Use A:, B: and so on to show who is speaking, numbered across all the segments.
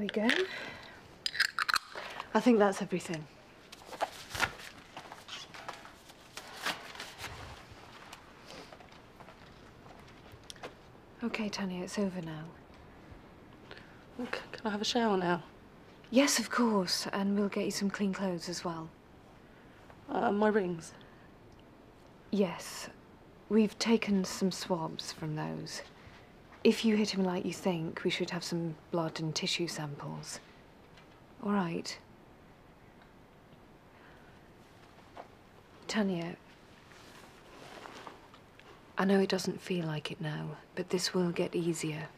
A: There we go. I think that's everything. Okay, Tanya, it's over now.
B: Okay, Can I have a shower now?
A: Yes, of course, and we'll get you some clean clothes as well.
B: Uh, my rings.
A: Yes, we've taken some swabs from those. If you hit him like you think, we should have some blood and tissue samples. All right. Tanya, I know it doesn't feel like it now, but this will get easier.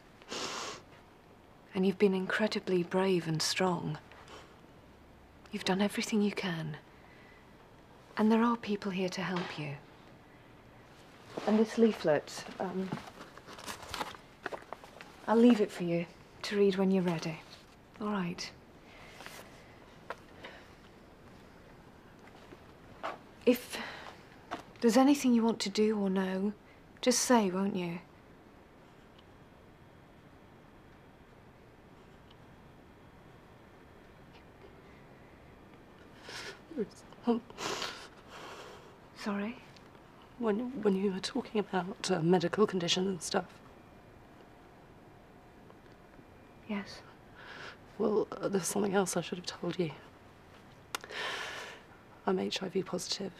A: And you've been incredibly brave and strong. You've done everything you can. And there are people here to help you. And this leaflet, um, I'll leave it for you to read when you're ready. All right. If there's anything you want to do or know, just say, won't you? Sorry?
B: When, when you were talking about uh, medical conditions and stuff.
A: Yes.
B: Well, uh, there's something else I should have told you. I'm HIV positive.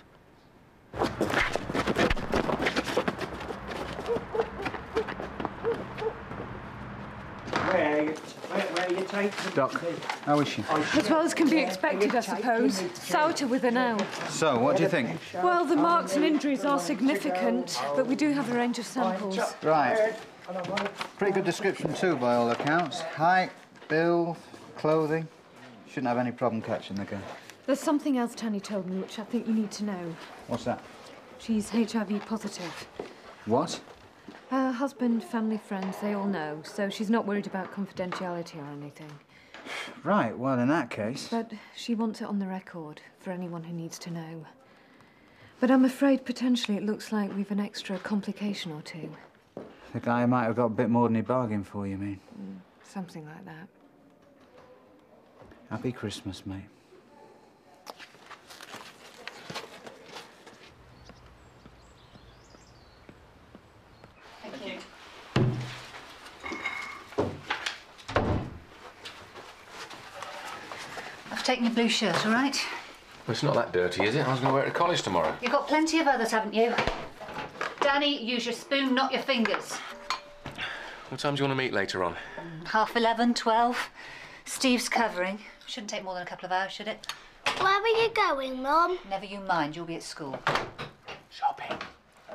C: Where, where, where you taking
D: Doc, how is she?
A: As well as can be expected, I suppose. Souter with her now.
D: So, what do you think?
A: Well, the marks and injuries are significant, but we do have a range of samples.
D: Right. Pretty good description too, by all accounts. Height, build, clothing. Shouldn't have any problem catching the girl.
A: There's something else Tanya told me which I think you need to know.
D: What's that?
A: She's HIV positive.
D: What?
A: Her husband, family, friends, they all know, so she's not worried about confidentiality or anything.
D: Right, well, in that case.
A: But she wants it on the record for anyone who needs to know. But I'm afraid potentially it looks like we've an extra complication or two.
D: The guy might have got a bit more than he bargained for, you mean?
A: Mm, something like that.
D: Happy Christmas, mate. Thank you.
E: I've taken your blue shirt, all right?
F: Well, it's not that dirty, is it? I was going to wear it to college tomorrow.
E: You've got plenty of others, haven't you? Danny, use your spoon, not your fingers.
F: What time do you want to meet later on?
E: Half eleven, twelve. Steve's covering. Shouldn't take more than a couple of hours, should it?
G: Where are you going, Mum?
E: Never you mind, you'll be at school.
F: Shopping.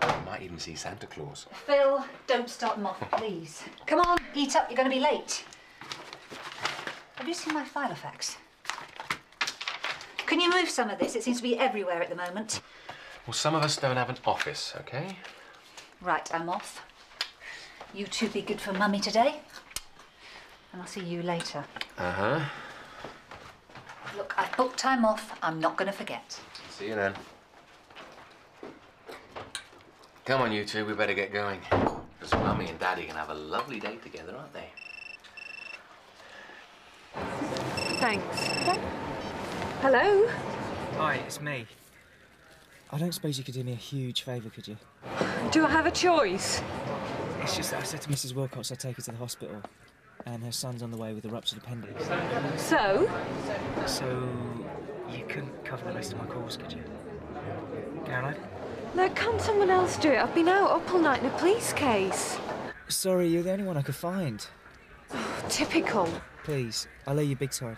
F: I might even see Santa Claus.
E: Phil, don't start them off, please. Come on, eat up, you're going to be late. Have you seen my Filofax? Can you move some of this? It seems to be everywhere at the moment.
F: Well, some of us don't have an office, okay?
E: Right, I'm off. You two be good for Mummy today. And I'll see you later.
F: Uh huh.
E: Look, I've booked time off. I'm not going to forget.
F: See you then. Come on, you two, we better get going. Because Mummy and Daddy can have a lovely day together, aren't they?
A: Thanks. Hello?
H: Hi, it's me. I don't suppose you could do me a huge favour, could you?
A: Do I have a choice?
H: It's just that I said to Mrs. Wilcox I'd take her to the hospital, and her son's on the way with a ruptured appendix.
A: So?
H: So, you couldn't cover the rest of my calls, could you? Caroline?
A: Look, can't someone else do it? I've been out up all night in a police case.
H: Sorry, you're the only one I could find.
A: Oh, typical.
H: Please, I'll owe you big time.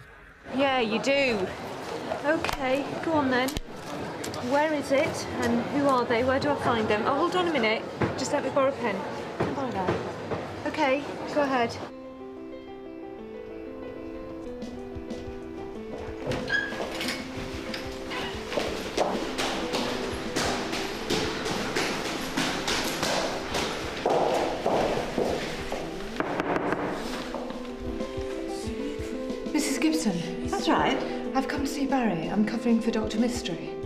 A: Yeah, you do. Okay, go on then. Where is it? And who are they? Where do I find them? Oh, hold on a minute. Just let me borrow a pen. Can I borrow? Okay, go ahead. Mrs. Gibson.
I: That's right.
A: I've come to see Barry. I'm covering for Dr.
C: Mistry.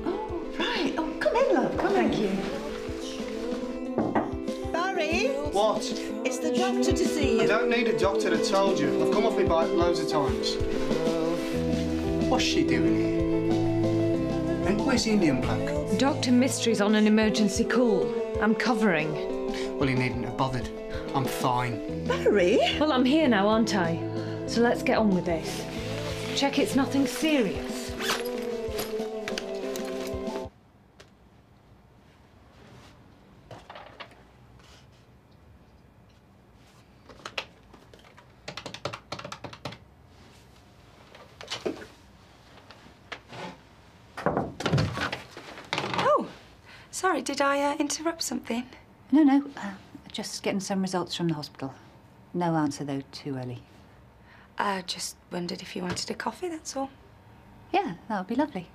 I: Don't need a doctor to told you. I've come off my bike loads of times. What's she doing here? And where's the Indian bloke?
A: Dr. Mistry's on an emergency call. I'm covering.
I: Well, he needn't have bothered. I'm fine.
C: Barry?
A: Well, I'm here now, aren't I? So let's get on with this. Check it's nothing serious.
J: Sorry, did I uh, interrupt something?
E: No, no, uh, just getting some results from the hospital. No answer, though, too early.
J: I just wondered if you wanted a coffee, that's all.
E: Yeah, that would be lovely.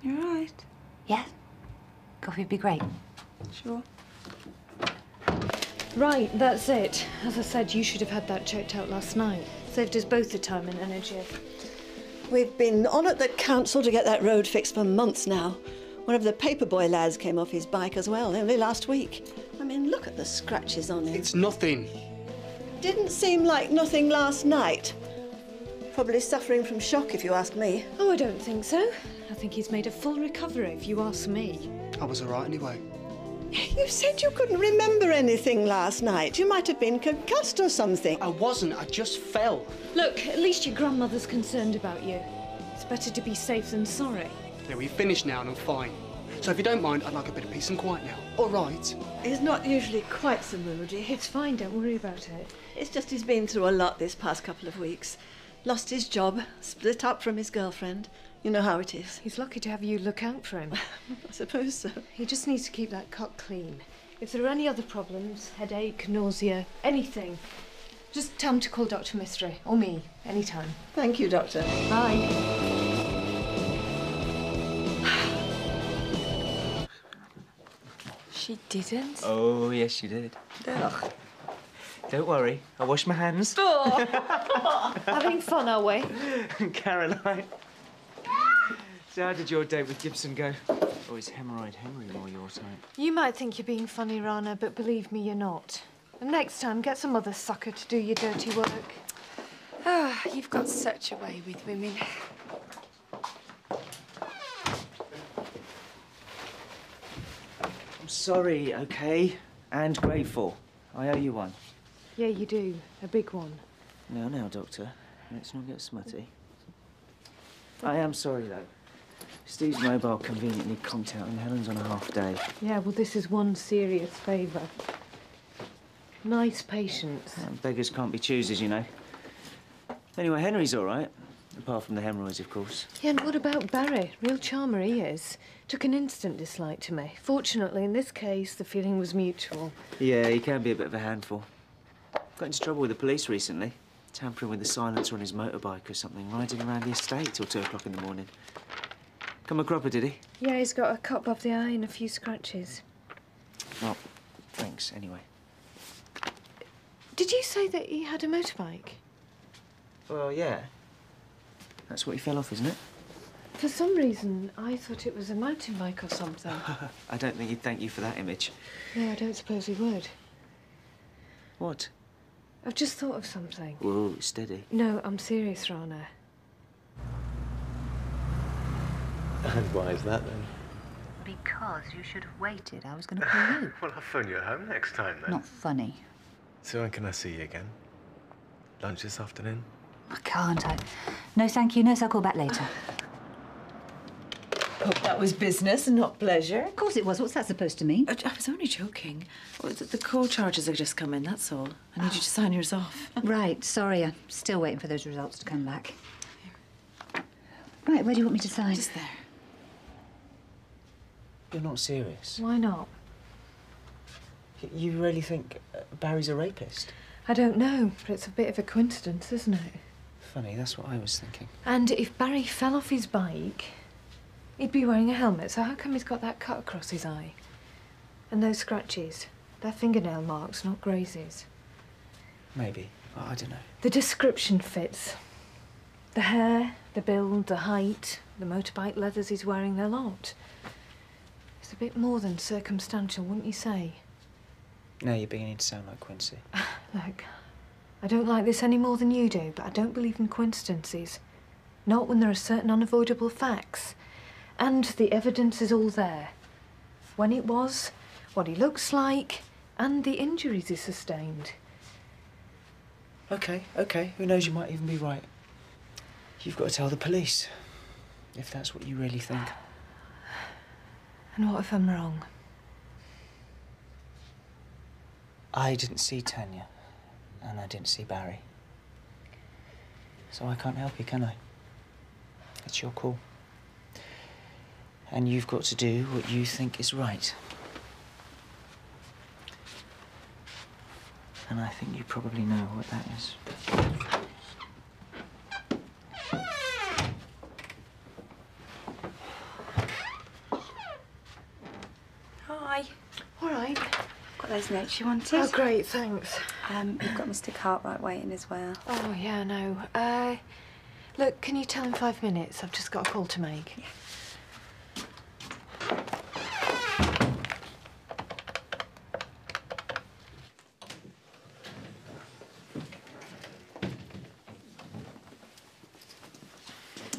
J: You're right.
E: Yeah, coffee would be great.
J: Sure.
A: Right, that's it. As I said, you should have had that checked out last night. Saved us both the time and energy.
C: We've been on at the council to get that road fixed for months now. One of the paperboy lads came off his bike as well, only last week. I mean, look at the scratches on him.
I: It's nothing.
C: Didn't seem like nothing last night. Probably suffering from shock, if you ask me.
A: Oh, I don't think so. I think he's made a full recovery, if you ask me.
I: I was all right anyway.
C: You said you couldn't remember anything last night. You might have been concussed or something.
I: I wasn't. I just fell.
A: Look, at least your grandmother's concerned about you. It's better to be safe than sorry.
I: Yeah, we've finished now and I'm fine. So if you don't mind, I'd like a bit of peace and quiet now. All right.
C: He's not usually quite so moody.
A: It's fine, don't worry about it.
C: It's just he's been through a lot this past couple of weeks. Lost his job, split up from his girlfriend. You know how it is.
A: He's lucky to have you look out for him.
C: I suppose so.
A: He just needs to keep that cut clean. If there are any other problems, headache, nausea, anything, just tell him to call Dr. Mistry or me anytime.
C: Thank you, Doctor.
A: Bye.
J: She didn't?
H: Oh, yes, she did.
J: Ugh.
H: Don't worry, I washed my hands. Oh.
A: Having fun, are we?
H: Caroline. So how did your date with Gibson go? Or is Hemorrhoid Henry more your type?
A: You might think you're being funny, Rana, but believe me, you're not. And next time, get some other sucker to do your dirty work.
J: Ah, you've got such a way with women.
H: I'm sorry, okay? And grateful. I owe you one.
A: Yeah, you do. A big one.
H: Now, now, Doctor. Let's not get smutty. I am sorry, though. Steve's mobile conveniently conked out and Helen's on a half day.
A: Yeah, well, this is one serious favour. Nice patience.
H: Beggars can't be choosers, you know. Anyway, Henry's all right. Apart from the hemorrhoids, of course.
A: Yeah, and what about Barry? Real charmer he is. Took an instant dislike to me. Fortunately, in this case, the feeling was mutual.
H: Yeah, he can be a bit of a handful. Got into trouble with the police recently. Tampering with the silencer on his motorbike or something, riding around the estate till two o'clock in the morning. Come a cropper, did he?
A: Yeah, he's got a cut above the eye and a few scratches.
H: Well, thanks, anyway.
A: Did you say that he had a motorbike?
H: Well, yeah. That's what he fell off, isn't it?
A: For some reason, I thought it was a mountain bike or something.
H: I don't think he'd thank you for that image.
A: no, I don't suppose he would.
H: What?
A: I've just thought of something.
H: Whoa, steady.
A: No, I'm serious, Rana.
F: And why is that then?
E: Because you should have waited. I was going to call you.
F: Well, I'll phone you at home next time then.
E: Not funny.
F: So when can I see you again? Lunch this afternoon?
E: I can't. I... No, thank you. Nurse, I'll call back later.
C: Hope that was business and not pleasure.
E: Of course it was. What's that supposed to mean?
K: I was only joking. The, the call charges have just come in, that's all. I need you to sign yours off.
E: right. Sorry, I'm still waiting for those results to come back. Right, where do you want me to sign?
K: Just there.
H: You're not serious.
A: Why not?
H: Y- You really think uh, Barry's a rapist?
A: I don't know, but it's a bit of a coincidence, isn't it?
H: Funny, that's what I was thinking.
A: And if Barry fell off his bike, he'd be wearing a helmet, so how come he's got that cut across his eye? And those scratches? They're fingernail marks, not grazes.
H: Maybe. I don't know.
A: The description fits. The hair, the build, the height, the motorbike leathers he's wearing, their lot. It's a bit more than circumstantial, wouldn't you say?
H: Now you're beginning to sound like Quincy.
A: Ah, look, I don't like this any more than you do, but I don't believe in coincidences. Not when there are certain unavoidable facts. And the evidence is all there. When it was, what he looks like, and the injuries he sustained.
H: Okay, okay. Who knows? You might even be right. You've got to tell the police. If that's what you really think.
A: And what if I'm wrong?
H: I didn't see Tanya, and I didn't see Barry. So I can't help you, can I? It's your call. And you've got to do what you think is right. And I think you probably know what that is.
J: Hi.
A: All right.
J: Got those notes you wanted.
A: Oh, great, thanks.
J: Um, you've got Mr. Cartwright waiting as well.
A: Oh, yeah, no. Uh, look, can you tell him five minutes? I've just got a call to make.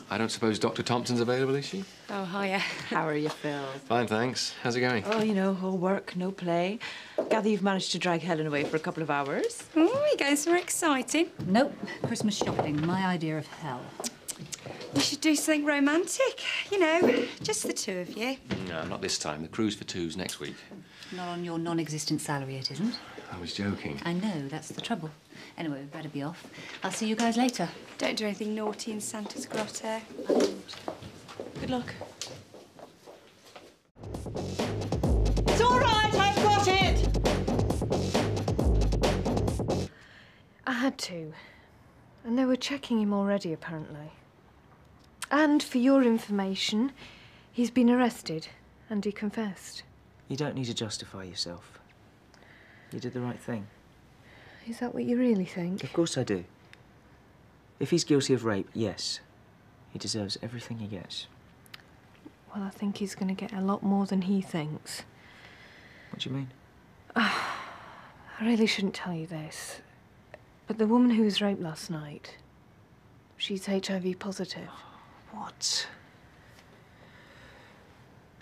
F: I don't suppose Dr. Thompson's available, is she?
K: Oh, hiya. How are you, Phil?
F: Fine, thanks. How's it going?
K: Oh, you know, all work, no play. Gather you've managed to drag Helen away for a couple of hours.
E: Oh, you guys somewhere exciting? Nope. Christmas shopping, my idea of hell. You should do something romantic. You know, just the two of you.
F: No, not this time. The cruise for two's next week.
E: Not on your non-existent salary, it isn't.
F: I was joking.
E: I know, that's the trouble. Anyway, we'd better be off. I'll see you guys later. Don't do anything naughty in Santa's grotto.
K: Good luck.
A: Had to. And they were checking him already, apparently. And for your information, he's been arrested and he confessed.
H: You don't need to justify yourself. You did the right thing.
A: Is that what you really think?
H: Of course I do. If he's guilty of rape, yes. He deserves everything he gets.
A: Well, I think he's going to get a lot more than he thinks.
H: What do you mean?
A: I really shouldn't tell you this, but the woman who was raped last night, she's HIV positive.
H: What?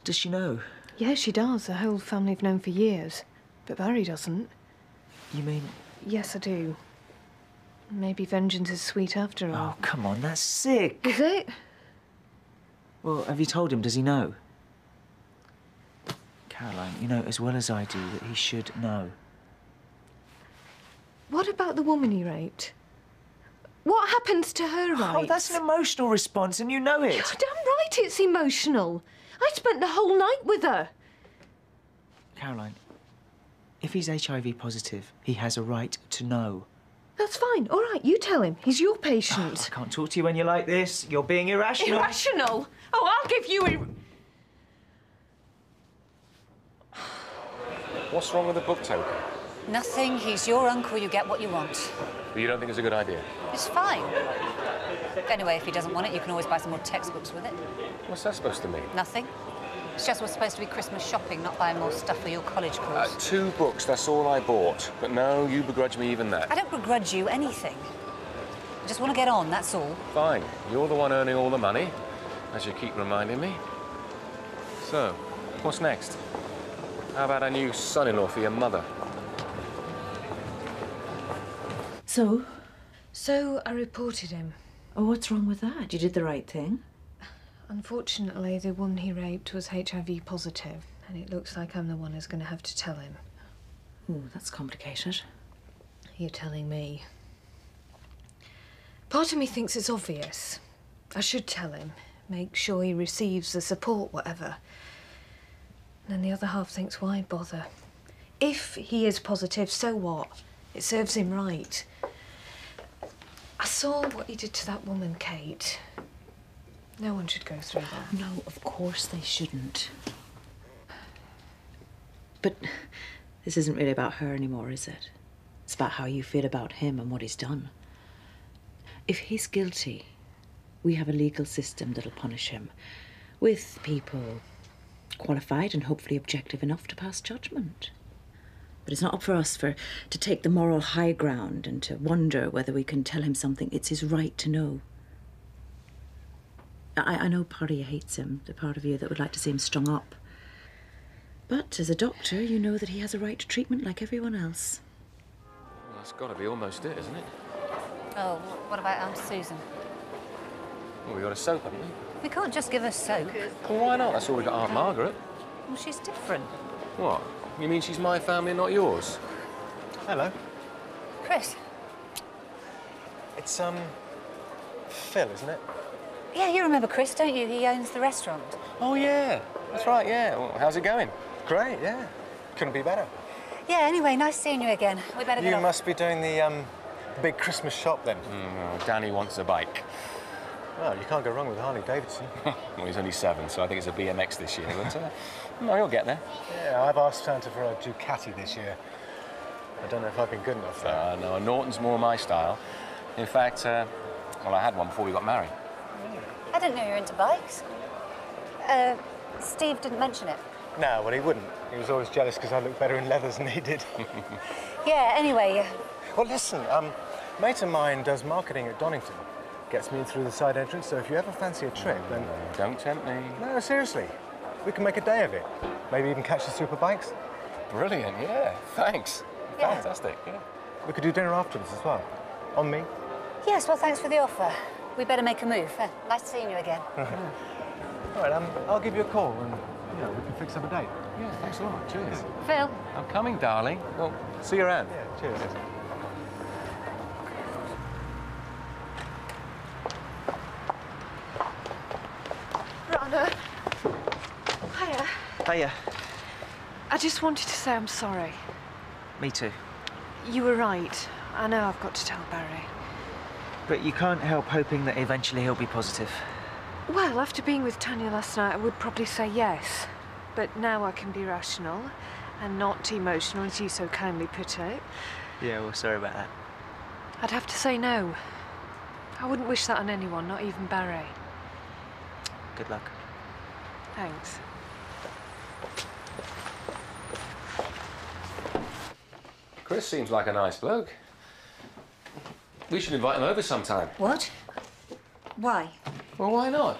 H: Does she know?
A: Yeah, she does. Her whole family have known for years, but Barry doesn't.
H: You mean.
A: Yes, I do. Maybe vengeance is sweet after all.
H: Oh, come on, that's sick.
A: Is it?
H: Well, have you told him? Does he know? Caroline, you know as well as I do that he should know.
A: What about the woman he raped? What happens to her oh, rights?
H: Oh, that's an emotional response, and you know it.
A: You're damn right it's emotional. I spent the whole night with her.
H: Caroline, if he's HIV positive, he has a right to know.
A: That's fine. All right, you tell him. He's your patient.
H: I can't talk to you when you're like this. You're being irrational.
A: Irrational? Oh, I'll give you a...
F: What's wrong with the book token?
E: Nothing. He's your uncle. You get what you want.
F: But You don't think it's a good idea?
E: It's fine. Anyway, if he doesn't want it, you can always buy some more textbooks with it.
F: What's that supposed to mean?
E: Nothing. It's just we're supposed to be Christmas shopping, not buying more stuff for your college course.
F: Uh, two books, that's all I bought. But no, you begrudge me even that.
E: I don't begrudge you anything. I just want to get on, that's all.
F: Fine. You're the one earning all the money, as you keep reminding me. So, what's next? How about a new son-in-law for your mother?
K: So?
A: So I reported him.
K: Oh, what's wrong with that? You did the right thing.
A: Unfortunately, the woman he raped was HIV positive, and it looks like I'm the one who's going to have to tell him.
K: Oh, that's complicated.
A: You're telling me. Part of me thinks it's obvious. I should tell him. Make sure he receives the support, whatever. And then the other half thinks, why bother? If he is positive, so what? It serves him right. Saw what he did to that woman, Kate. No one should go through that.
K: No, of course they shouldn't. But this isn't really about her anymore, is it? It's about how you feel about him and what he's done. If he's guilty, we have a legal system that'll punish him with people qualified and hopefully objective enough to pass judgment. But it's not up for us for to take the moral high ground and to wonder whether we can tell him something it's his right to know. I, I know part of you hates him, the part of you that would like to see him strung up. But as a doctor, you know that he has a right to treatment like everyone else.
F: Well, that's got to be almost it, isn't it?
L: Oh, what about Aunt Susan?
F: Well, we got a soap, haven't we?
L: We can't just give her soap.
F: Well, why not? That's all we got Aunt Margaret.
L: Well, she's different.
F: What? You mean she's my family, not yours?
M: Hello.
L: Chris.
M: It's, um, Phil, isn't it?
L: Yeah, you remember Chris, don't you? He owns the restaurant.
F: Oh, yeah. That's right, yeah. Well, how's it going?
M: Great, yeah. Couldn't be better.
L: Yeah, anyway, nice seeing you again. We better get
M: You
L: on.
M: must be doing the, um, big Christmas shop then.
F: Mm, Danny wants a bike.
M: Well, you can't go wrong with Harley Davidson.
F: well, he's only seven, so I think it's a BMX this year. But, uh, no, he'll get there.
M: yeah, I've asked Santa for a Ducati this year. I don't know if I've been good enough for.
F: Uh, no, Norton's more my style. In fact, uh, well, I had one before we got married.
L: I didn't know you were into bikes. Uh, Steve didn't mention it.
M: No, well, he wouldn't. He was always jealous because I looked better in leathers than he did.
L: Yeah, anyway, uh,
M: well, listen, um, mate of mine does marketing at Donington. Gets me in through the side entrance, so if you ever fancy a trip, then...
F: Don't tempt me.
M: No, seriously. We can make a day of it. Maybe even catch the super bikes.
F: Brilliant, yeah. Thanks.
L: Yeah.
F: Fantastic, yeah.
M: We could do dinner afterwards as well. On me.
L: yes, well, thanks for the offer. We better make a move. Uh, nice seeing you again.
M: All right, um, I'll give you a call and, you know, we can fix up a date.
F: Yeah, thanks a lot. Cheers.
L: Phil.
F: I'm coming, darling. Well, see you around.
M: Yeah, cheers.
A: Rana. Hiya. I just wanted to say I'm sorry.
H: Me too.
A: You were right. I know I've got to tell Barry.
H: But you can't help hoping that eventually he'll be positive.
A: Well, after being with Tanya last night, I would probably say yes. But now I can be rational and not emotional, as you so kindly put it.
H: Yeah, well, sorry about that.
A: I'd have to say no. I wouldn't wish that on anyone, not even Barry.
H: Good luck.
A: Thanks.
F: Chris seems like a nice bloke. We should invite him over sometime.
L: What? Why?
F: Well, why not?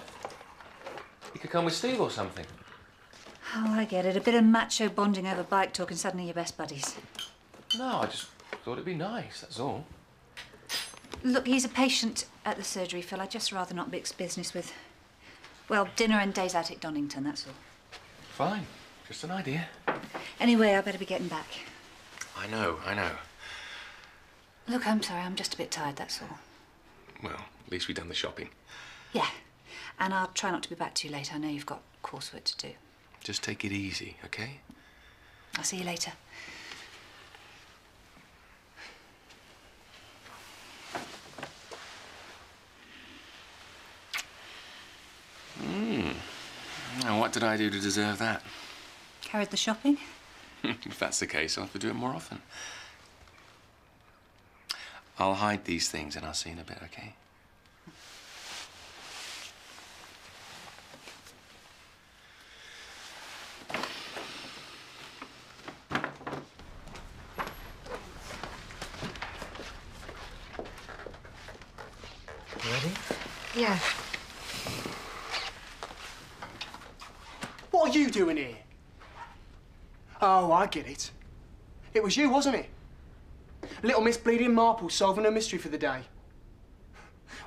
F: He could come with Steve or something.
L: Oh, I get it. A bit of macho bonding over bike talk and suddenly you're best buddies.
F: No, I just thought it'd be nice, that's all.
L: Look, he's a patient at the surgery, Phil. I'd just rather not mix business with, well, dinner and days out at Donington, that's all.
F: Fine. Just an idea.
L: Anyway, I better be getting back.
F: I know, I know.
L: Look, I'm sorry. I'm just a bit tired, that's all.
F: Well, at least we've done the shopping.
L: Yeah. And I'll try not to be back too late. I know you've got coursework to do.
F: Just take it easy, okay?
L: I'll see you later.
F: Hmm. Now, what did I do to deserve that?
L: Carried the shopping?
F: if that's the case, I'll have to do it more often. I'll hide these things and I'll see you in a bit, okay?
I: Ready?
A: Yeah.
I: What are you doing here? Oh, I get it. It was you, wasn't it? Little Miss Bleeding Marple solving a mystery for the day.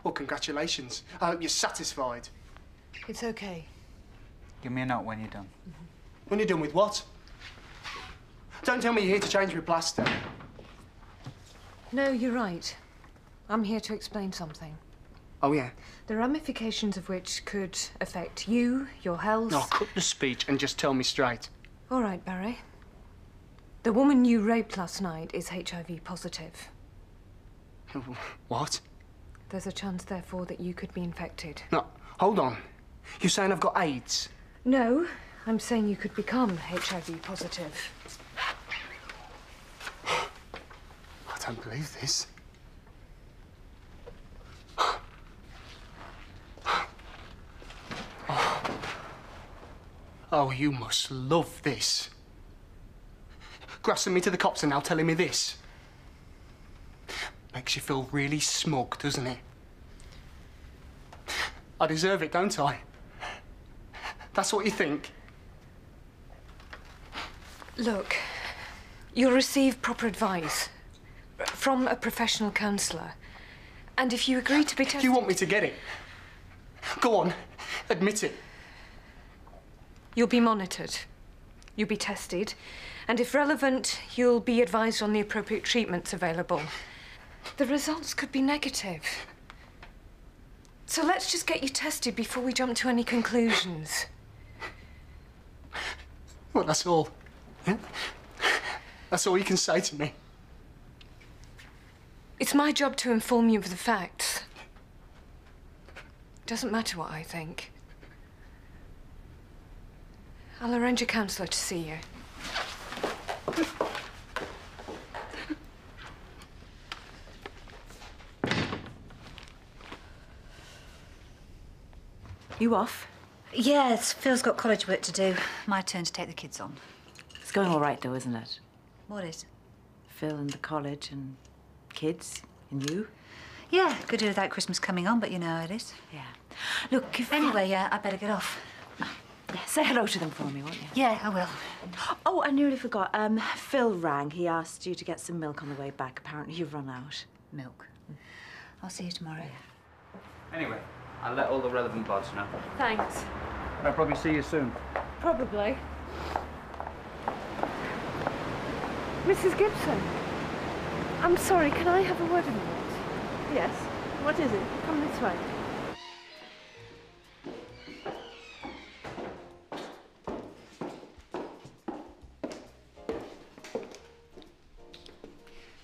I: Well, congratulations. I hope you're satisfied.
A: It's okay.
D: Give me a note when you're done.
I: When you're done with what? Don't tell me you're here to change my plaster.
A: No, you're right. I'm here to explain something.
I: Oh, yeah?
A: The ramifications of which could affect you, your health.
I: No, cut the speech and just tell me straight.
A: All right, Barry. The woman you raped last night is HIV positive.
I: What?
A: There's a chance, therefore, that you could be infected.
I: No, hold on. You're saying I've got AIDS?
A: No, I'm saying you could become HIV positive.
I: I don't believe this. Oh, you must love this. Grassing me to the cops and now telling me this. Makes you feel really smug, doesn't it? I deserve it, don't I? That's what you think?
A: Look, you'll receive proper advice from a professional counsellor. And if you agree to be tested...
I: You want me to get it? Go on, admit it.
A: You'll be monitored. You'll be tested. And if relevant, you'll be advised on the appropriate treatments available. The results could be negative. So let's just get you tested before we jump to any conclusions.
I: Well, that's all. Yeah? That's all you can say to me.
A: It's my job to inform you of the facts. Doesn't matter what I think. I'll arrange a counsellor to see you.
K: You off?
L: Yes, Phil's got college work to do. My turn to take the kids on.
K: It's going all right, though, isn't it?
L: What is?
K: Phil and the college and kids and you.
L: Yeah, could do without Christmas coming on, but you know how it is.
K: Yeah. Look, if
L: Anyway, yeah, uh, I better get off.
K: Yeah, say hello to them for me, won't you?
L: Yeah, I will.
K: Oh, I nearly forgot. Um, Phil rang. He asked you to get some milk on the way back. Apparently, you've run out.
L: Milk. I'll see you tomorrow.
N: Anyway, I'll let all the relevant bods know.
A: Thanks.
D: I'll probably see you soon.
A: Probably. Mrs. Gibson, I'm sorry, can I have a word a minute?
C: Yes. What is it?
A: Come this way.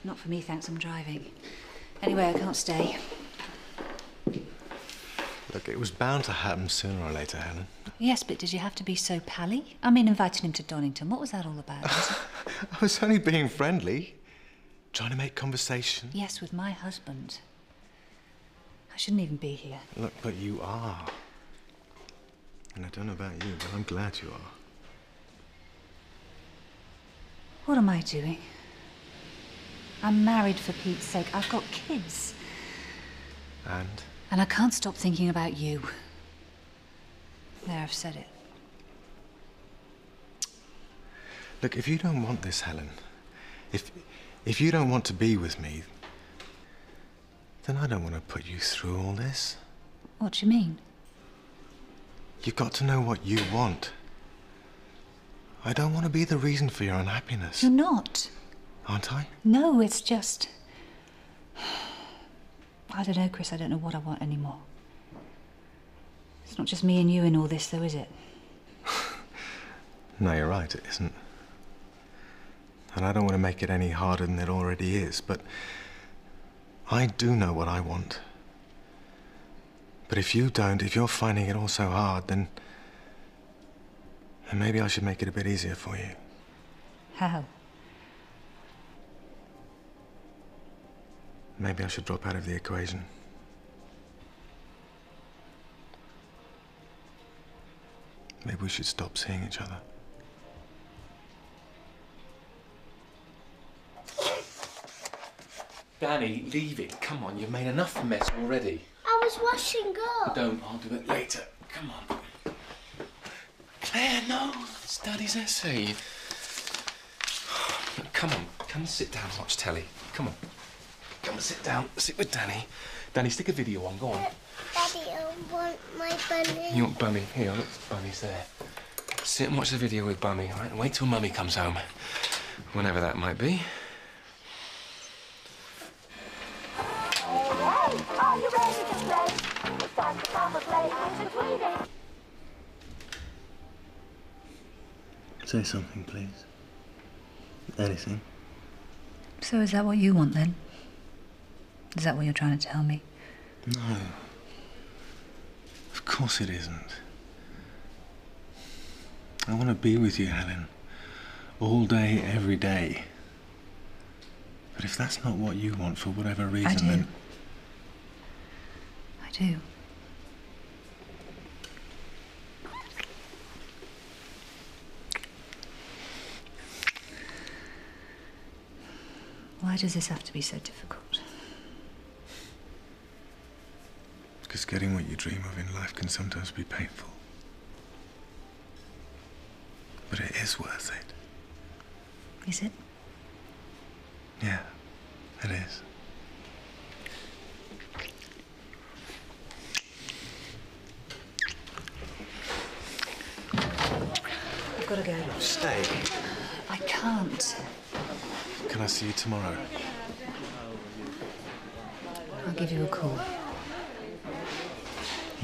L: Not for me, thanks. I'm driving. Anyway, I can't stay.
M: Look, it was bound to happen sooner or later, Helen.
L: Yes, but did you have to be so pally? I mean, inviting him to Donington. What was that all about?
M: I was only being friendly, trying to make conversation.
L: yes, with my husband. I shouldn't even be here.
M: Look, but you are. And I don't know about you, but I'm glad you are.
L: What am I doing? I'm married for Pete's sake. I've got kids.
M: And?
L: And I can't stop thinking about you. There, I've said it.
M: Look, if you don't want this, Helen, if if you don't want to be with me, then I don't want to put you through all this.
L: What do you mean?
M: You've got to know what you want. I don't want to be the reason for your unhappiness,
L: You're not.
M: Aren't I?
L: No, it's just. I don't know, Chris. I don't know what I want anymore. It's not just me and you in all this, though, is it?
M: No, you're right, it isn't. And I don't want to make it any harder than it already is, but I do know what I want. But if you don't, if you're finding it all so hard, then. then maybe I should make it a bit easier for you.
L: How?
M: Maybe I should drop out of the equation. Maybe we should stop seeing each other.
F: Danny, leave it. Come on, you've made enough mess already.
G: I was washing up.
F: Don't, I'll do it later. Come on. Claire, no. It's Daddy's essay. Come on, come sit down and watch telly. Come on. Come and sit down. Sit with Danny. Danny, stick a video on. Go on.
G: Daddy, I want my bunny.
F: You want Bummy? Here, look, Bummy's there. Sit and watch the video with Bummy, all right? Wait till Mummy comes home. Whenever that might be.
G: Are you ready to play? It's time to come and play and tweet
O: Say something, please. Anything.
L: So is that what you want then? Is that what you're trying to tell me?
M: No. Of course it isn't. I want to be with you, Helen. All day, every day. But if that's not what you want for whatever reason, I
L: do.
M: then.
L: I do. Why does this have to be so difficult?
M: Because getting what you dream of in life can sometimes be painful. But it is worth it.
L: Is it?
M: Yeah, it is.
L: I've got to go.
M: Stay.
L: I can't.
M: Can I see you tomorrow?
L: I'll give you a call.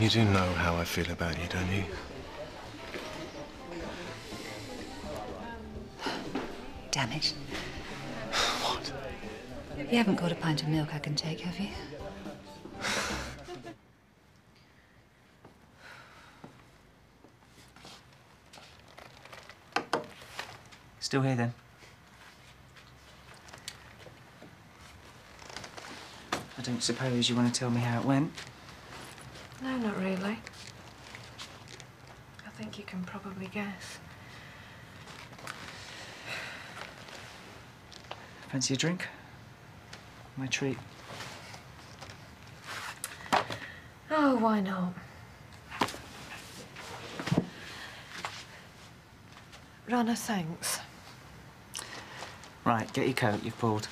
M: You do know how I feel about you, don't you?
L: Damn it. What? You haven't got a pint of milk I can take, have you?
H: Still here then? I don't suppose you want to tell me how it went?
A: No, not really. I think you can probably guess.
H: Fancy a drink? My treat.
A: Oh, why not? Rana, thanks.
H: Right, get your coat, you've pulled.